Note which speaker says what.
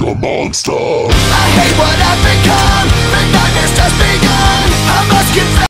Speaker 1: like a monster.